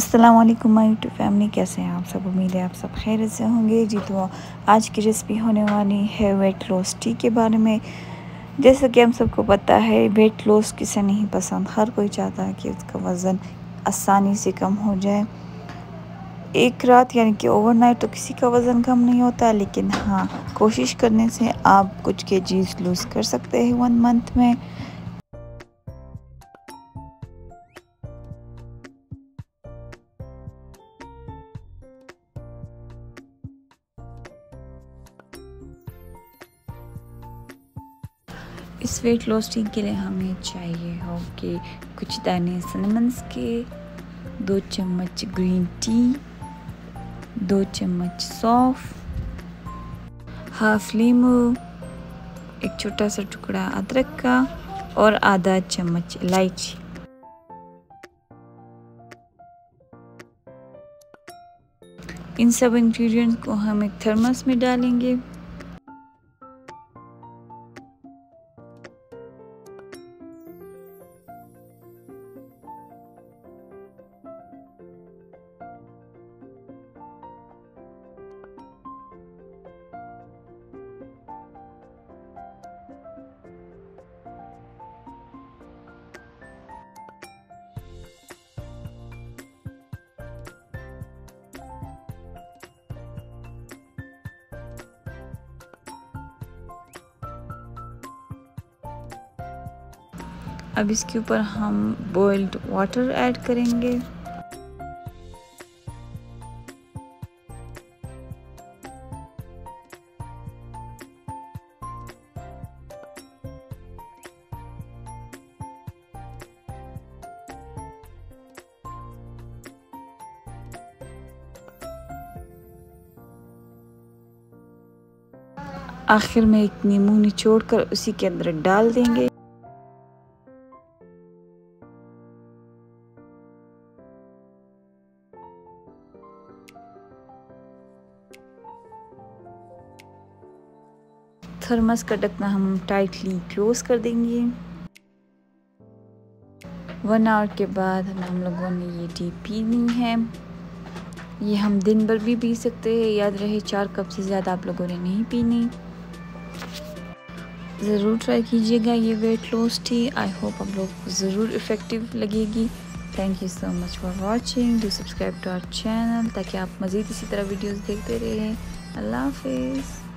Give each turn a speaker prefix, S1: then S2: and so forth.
S1: अस्सलाम वालेकुम, my YouTube family. कैसे हैं आप सब? उम्मीद है आप सब खैर से होंगे। जी तो आज की रेसिपी होने वाली है वेट लॉस टी के बारे में। जैसे कि हम सबको पता है वेट लॉस किसे नहीं पसंद। हर कोई चाहता है कि उसका वज़न आसानी से कम हो जाए। एक रात यानी कि ओवरनाइट तो किसी का वज़न कम नहीं होता, लेकिन हाँ कोशिश करने से आप कुछ के लूज़ कर सकते हैं वन मंथ में। इस वेट लॉस टी के लिए हमें चाहिए हो कि कुछ दाने सनमन्स के, दो चम्मच ग्रीन टी दो चम्मच सौफ हाफ़ लीमू एक छोटा सा टुकड़ा अदरक का और आधा चम्मच इलायची। इन सब इंग्रेडिएंट्स को हम एक थर्मस में डालेंगे। अब इसके ऊपर हम बॉइल्ड वाटर ऐड करेंगे। आखिर में एक नींबू निचोड़ कर उसी के अंदर डाल देंगे। थर्मस का ढकना हम टाइटली क्लोज कर देंगे। वन आवर के बाद हम हम लोगों ने ये टी पीनी है। ये हम दिन भर भी पी सकते हैं, याद रहे चार कप से ज़्यादा आप लोगों ने नहीं पीनी। ज़रूर ट्राई कीजिएगा ये weight loss tea I hope आप लोग को ज़रूर इफ़ेक्टिव लगेगी। Thank you so much for watching do subscribe to our channel ताकि आप मज़ीद इसी तरह वीडियोस देखते रहें। अल्लाह हाफिज़।